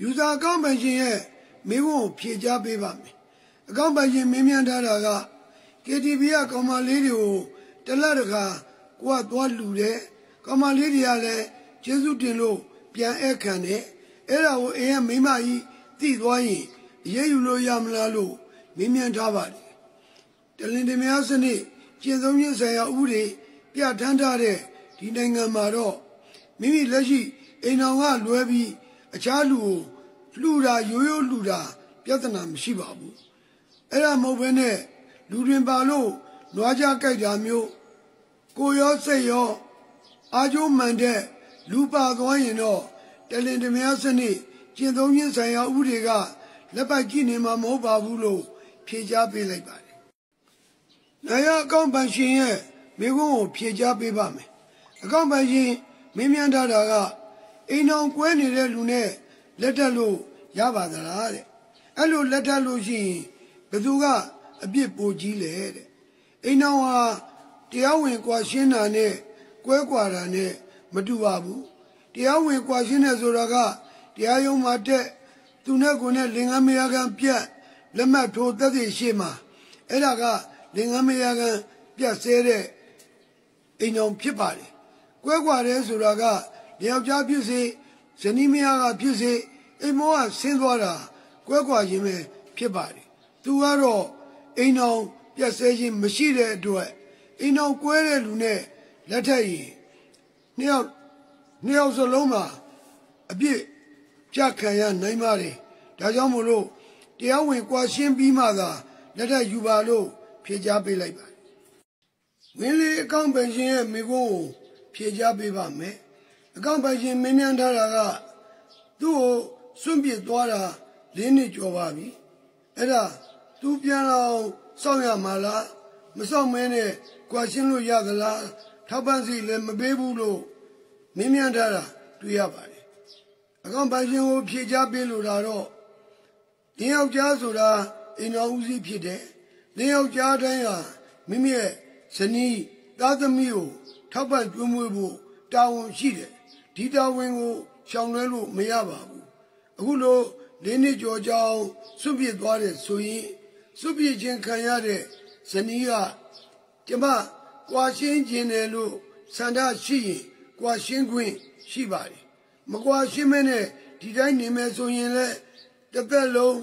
ယူဇာအကောင့်ပိုင်ရှင်ရဲ့မိခွန်းကိုဖြေကြားပေးပါမယ်အကောင့်ပိုင်ရှင်မင်းမြန်ထားတာက KTV ကကောင်မလေးတွေကိုတလက်တခါကိုကသွားလူတယ်ကောင်မလေးတွေကလည်းကျေးဇူးတင်လို့ပြန်ဧခံတယ်အဲ့ဒါကိုအိမ်ကမိမကြီးသိသွားရင်အရေးယူလို့ရမလားလို့မင်းမြန်ထားပါတယ်တလင်တမယားစနစ်ကျင့်သုံးခြင်းဆိုင်ရာဥပဒေပြဋ္ဌာန်းထားတဲ့ဒီနိုင်ငံမှာတော့မိမိလက်ရှိအိမ်တော်ကလွဲပြီး အခြားလူကိုလှူတာရိုးရိုးလှူတာပြဿနာမရှိပါဘူးအဲ့ဒါမဟုတ်ဘဲနဲ့လူတွင်ပါလို့နွားကြကြိုက်တာမျိုးကိုရောစိတ်ရောအာကျိုးမှန်တဲ့လူပါသွားရင်တော့တလင်တမယားစနစ်ကျင့်သုံးခြင်းဆိုင်ရာဥပဒေကလက်ပတ်ကြည့်နေမှာမဟုတ်ပါဘူးလို့ဖြေကြားပေးလိုက်ပါတယ်။နာယအကောင့်ပန်ရှင်ရဲ့မိကုန်းကိုဖြေကြားပေးပါမယ်။အကောင့်ပန်ရှင်မင်းမြန်ထားတာက အိမ်အောင်ကွဲနေတဲ့လူနဲ့လက်ထပ်လို့ရပါသလားတဲ့။အဲ့လိုလက်ထပ်လို့ရှိရင်ဘယ်သူကအပြစ်ပိုကြီးလဲတဲ့။အိမ်အောင်ဟာတရားဝင်ကွာရှင်းတာနဲ့ကွဲကွာတာနဲ့မတူပါဘူး။တရားဝင်ကွာရှင်းတယ်ဆိုတာကတရားရုံးမှာတက်သူနဲ့ကိုယ်နဲ့လင်္ကာမယာကန်ပြတ်လက်မှတ်ထိုးသက်သေရှိမှာအဲ့ဒါကလင်္ကာမယာကန်ပြတ်ဆဲတဲ့အိမ်တော်ဖြစ်ပါတယ်။ကွဲကွာတယ်ဆိုတာက ယောက်ျားဖြစ်စေဇနီးမယားကဖြစ်စေအိမ်မောကဆင်းသွားတာကွဲကွာခြင်းပဲဖြစ်ပါတယ်။သူကတော့အိမ်တော်ပြတ်ဆဲခြင်းမရှိတဲ့အတွက်အိမ်တော်ကွဲတဲ့လူနဲ့လက်ထက်ရင်နှစ်ယောက်နှစ်ယောက်စလုံးမှာအပြစ်ကြခံရနိုင်ပါတယ်ဒါကြောင့်မို့လို့တရားဝင်ကွာရှင်းပြီးမှသာလက်ထက်ယူပါလို့ဖြေကြားပေးလိုက်ပါတယ်မင်းလေးအကောင့်ပင်ရှင်ရဲ့မိကုန်းကိုဖြေကြားပေးပါမယ် အကောင့်ပင်ရှင်မင်းမြန်ထားတာကသူ့ကိုစွန့်ပစ်သွားတာ၄နှစ်ကျော်ပါပြီအဲ့ဒါသူပြန်လာအောင်စောင့်ရမှာလားမစောင့်မဲနဲ့ကွာရှင်းလို့ရသလားထောက်ပံ့စီလည်းမပေးဘူးလို့မင်းမြန်ထားတာတွေ့ရပါတယ်အကောင်ပိုင်ရှင်ကိုဖြေချပေးလို့တာတော့လင်းယောက်ျားဆိုတာအိမ်တော်ဦးစီးဖြစ်တယ်လင်းယောက်ျားတိုင်းဟာမိမိရဲ့ဇနီးသားသမီးကိုထောက်ပံ့ကျွေးမွေးဖို့တာဝန်ရှိတယ် ဒီတာဝန်ကိုရှောင်လွှဲလို့မရပါဘူးအခုလိုလေးနှစ်ကျော်ကြောင်းစွန့်ပစ်သွားတဲ့ဆိုရင်စွန့်ပစ်ခြင်းခံရတဲ့ဇနီးကကျမကွာရှင်းခြင်းတယ်လို့ဆန္ဒရှိရင်ကွာရှင်းခွင့်ရှိပါတယ်မကွာရှင်းမဲနဲ့ဒီတိုင်းနေမယ်ဆိုရင်လည်းတစ်သက်လုံး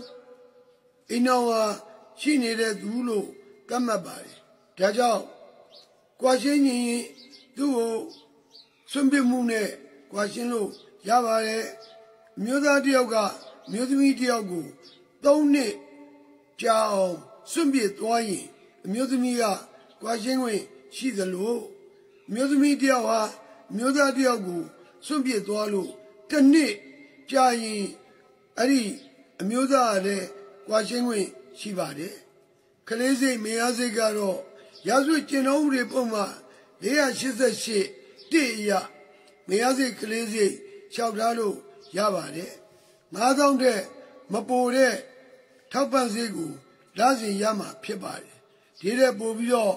အိမ်တော်ဟာရှိနေတဲ့သူလို့ကတ်မှတ်ပါတယ်ဒါကြောင့်ကွာရှင်းရင်သူ့ကိုစွန့်ပစ်မှုနဲ့ ကွာရှင်းလို့ရပါတယ်အမျိုးသားတယောက်ကမျိုးသမီးတယောက်ကို၃နှစ်ကြာအောင်စွန့်ပစ်သွားရင်အမျိုးသမီးကကွာရှင်းခွင့်ရှိသလိုမျိုးသမီးတယောက်ဟာမျိုးသားတယောက်ကိုစွန့်ပစ်သွားလို့တစ်နှစ်ကြာရင်အဲ့ဒီအမျိုးသားကလည်းကွာရှင်းခွင့်ရှိပါတယ်ကလေးစိတ်မယားစိတ်ကတော့ရာဇဝတ်ကျင့်တော်မူတဲ့ပုံမှာ488တိအရ မယားစိတ်ကလေးစိတ်လျှောက်ထားလို့ရပါတယ်9000တဲ့မပိုတဲ့ထောက်ပံ့စိတ်ကိုလစဉ်ရမှာဖြစ်ပါတယ်ဒီတဲ့ပို့ပြီးတော့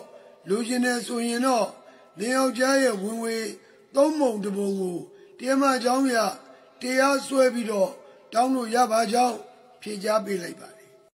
လူချင်းနေဆိုရင်တော့လင်းယောက်ျားရဲ့ဝင်ဝေသုံးမုံတပုံကိုတရားမเจ้าရတရားစွဲပြီးတော့တောင်းလို့ရပါကြောင်းဖြေကြားပေးလိုက်ပါတယ် ယ်